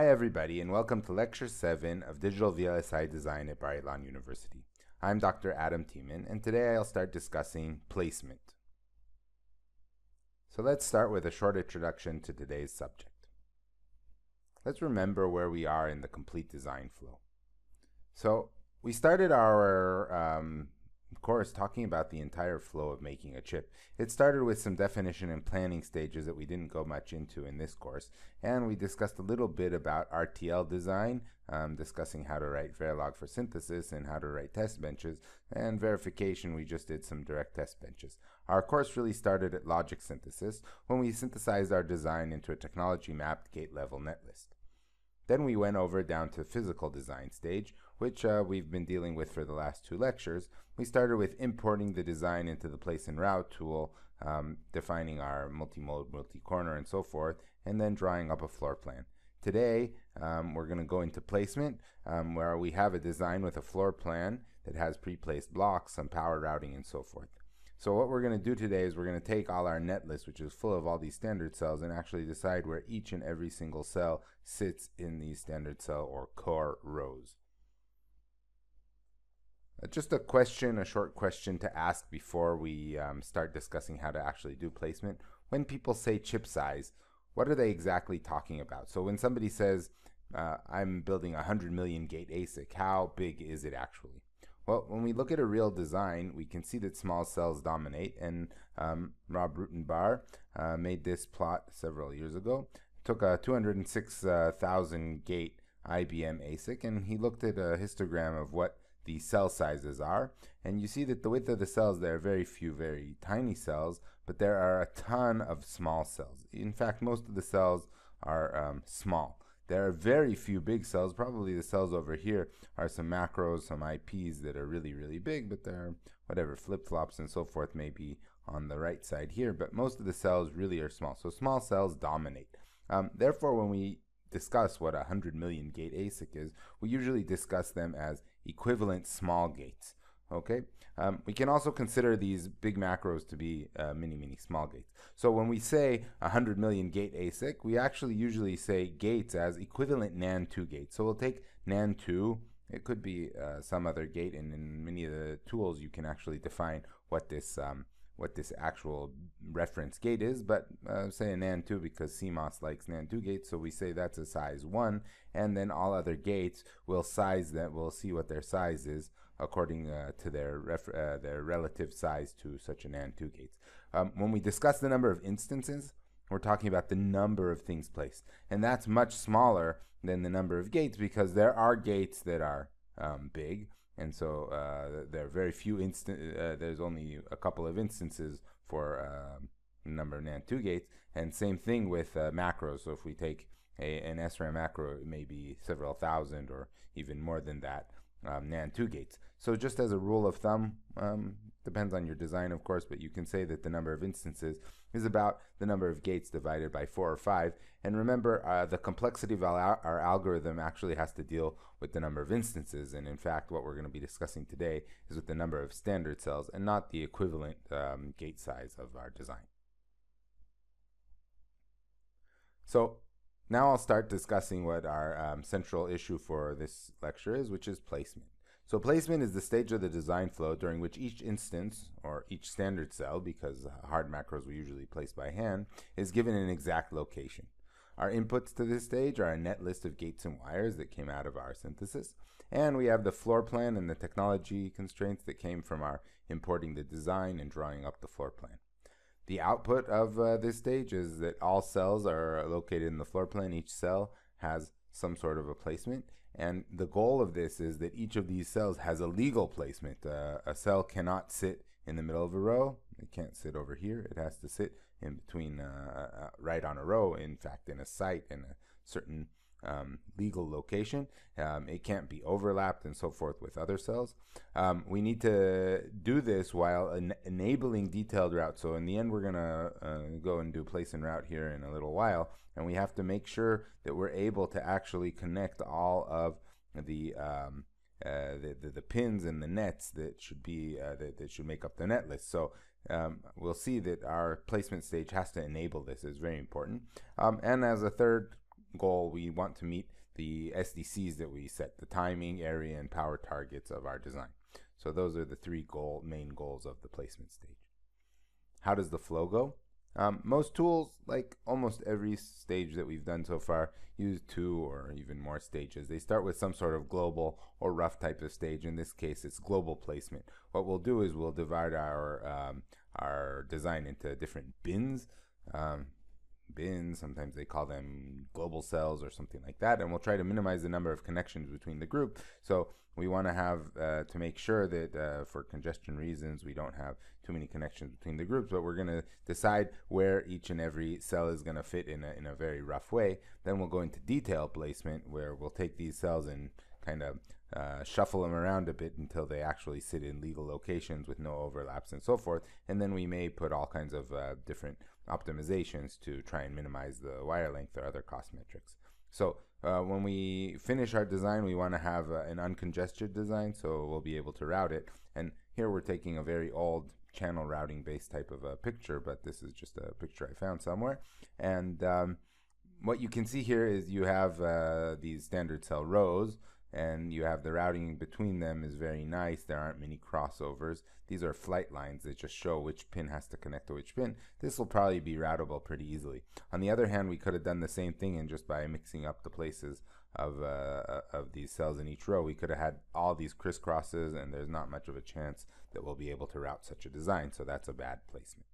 Hi everybody and welcome to Lecture 7 of Digital VLSI Design at Bar-Ilan University. I'm Dr. Adam Teman and today I'll start discussing placement. So let's start with a short introduction to today's subject. Let's remember where we are in the complete design flow. So we started our um, course talking about the entire flow of making a chip. It started with some definition and planning stages that we didn't go much into in this course, and we discussed a little bit about RTL design, um, discussing how to write Verilog for synthesis and how to write test benches, and verification, we just did some direct test benches. Our course really started at logic synthesis when we synthesized our design into a technology mapped gate level netlist. Then we went over down to physical design stage, which uh, we've been dealing with for the last two lectures. We started with importing the design into the place and route tool, um, defining our multi-mode, multi-corner, and so forth, and then drawing up a floor plan. Today, um, we're going to go into placement, um, where we have a design with a floor plan that has pre-placed blocks, some power routing, and so forth. So what we're going to do today is we're going to take all our net list, which is full of all these standard cells, and actually decide where each and every single cell sits in these standard cell or core rows. Uh, just a question, a short question to ask before we um, start discussing how to actually do placement. When people say chip size, what are they exactly talking about? So when somebody says, uh, I'm building a 100 million gate ASIC, how big is it actually? Well, when we look at a real design, we can see that small cells dominate, and um, Rob Rutenbar uh, made this plot several years ago. Took a 206,000 gate IBM ASIC, and he looked at a histogram of what the cell sizes are. And you see that the width of the cells, there are very few very tiny cells, but there are a ton of small cells. In fact, most of the cells are um, small. There are very few big cells. Probably the cells over here are some macros, some IPs that are really, really big, but they're whatever flip-flops and so forth may be on the right side here. But most of the cells really are small. So small cells dominate. Um, therefore, when we discuss what a 100 million gate ASIC is, we usually discuss them as equivalent small gates. Okay, um, we can also consider these big macros to be uh, many, many small gates. So when we say 100 million gate ASIC, we actually usually say gates as equivalent NAND 2 gates. So we'll take NAND 2, it could be uh, some other gate, and in many of the tools you can actually define what this um, what this actual reference gate is, but uh, say a NAND 2 because CMOS likes NAND 2 gates, so we say that's a size 1, and then all other gates will size that, we'll see what their size is according uh, to their, uh, their relative size to such a NAND 2 gates. Um, when we discuss the number of instances, we're talking about the number of things placed, and that's much smaller than the number of gates because there are gates that are um, big, and so uh, there are very few instant. Uh, there's only a couple of instances for uh, number of NAND 2 gates, and same thing with uh, macros. So if we take a, an SRAM macro, it may be several thousand or even more than that um, NAND 2 gates. So just as a rule of thumb, um, depends on your design, of course, but you can say that the number of instances is about the number of gates divided by four or five. And remember, uh, the complexity of our, algorithm actually has to deal with the number of instances. And in fact, what we're going to be discussing today is with the number of standard cells and not the equivalent um, gate size of our design. So now I'll start discussing what our um, central issue for this lecture is, which is placement. So placement is the stage of the design flow during which each instance, or each standard cell, because hard macros were usually placed by hand, is given an exact location. Our inputs to this stage are a net list of gates and wires that came out of our synthesis, and we have the floor plan and the technology constraints that came from our importing the design and drawing up the floor plan. The output of uh, this stage is that all cells are located in the floor plan. Each cell has some sort of a placement, and the goal of this is that each of these cells has a legal placement. Uh, a cell cannot sit in the middle of a row. It can't sit over here. It has to sit in between, uh, uh, right on a row. In fact, in a site in a certain um, legal location. Um, it can't be overlapped and so forth with other cells. Um, we need to do this while en enabling detailed routes. So in the end, we're going to uh, go and do place and route here in a little while. And we have to make sure that we're able to actually connect all of the um, uh, the, the, the, pins and the nets that should be uh, that, that should make up the net list. So um, we'll see that our placement stage has to enable this. is very important. Um, and as a third goal, we want to meet the SDCs that we set, the timing, area, and power targets of our design. So those are the three goal main goals of the placement stage. How does the flow go? Um, most tools, like almost every stage that we've done so far, use two or even more stages. They start with some sort of global or rough type of stage. In this case, it's global placement. What we'll do is we'll divide our um, our design into different bins. Um, bins, sometimes they call them global cells or something like that, and we'll try to minimize the number of connections between the group. So we want to have uh, to make sure that uh, for congestion reasons we don't have too many connections between the groups but we're going to decide where each and every cell is going to fit in a, in a very rough way then we'll go into detail placement where we'll take these cells and kind of uh, shuffle them around a bit until they actually sit in legal locations with no overlaps and so forth and then we may put all kinds of uh, different optimizations to try and minimize the wire length or other cost metrics so uh, when we finish our design, we want to have uh, an uncongested design, so we'll be able to route it. And here we're taking a very old channel routing based type of a picture, but this is just a picture I found somewhere. And um, what you can see here is you have uh, these standard cell rows and you have the routing between them is very nice. There aren't many crossovers. These are flight lines that just show which pin has to connect to which pin. This will probably be routable pretty easily. On the other hand, we could have done the same thing and just by mixing up the places of, uh, of these cells in each row, we could have had all these crisscrosses and there's not much of a chance that we'll be able to route such a design. So that's a bad placement.